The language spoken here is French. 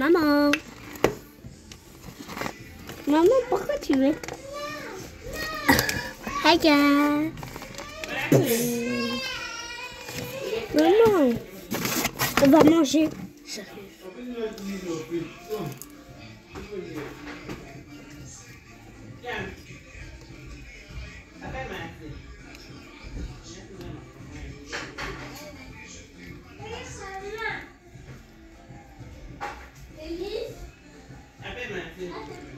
Maman. Maman, pourquoi tu veux? Regarde. Maman, on va manger. Amen.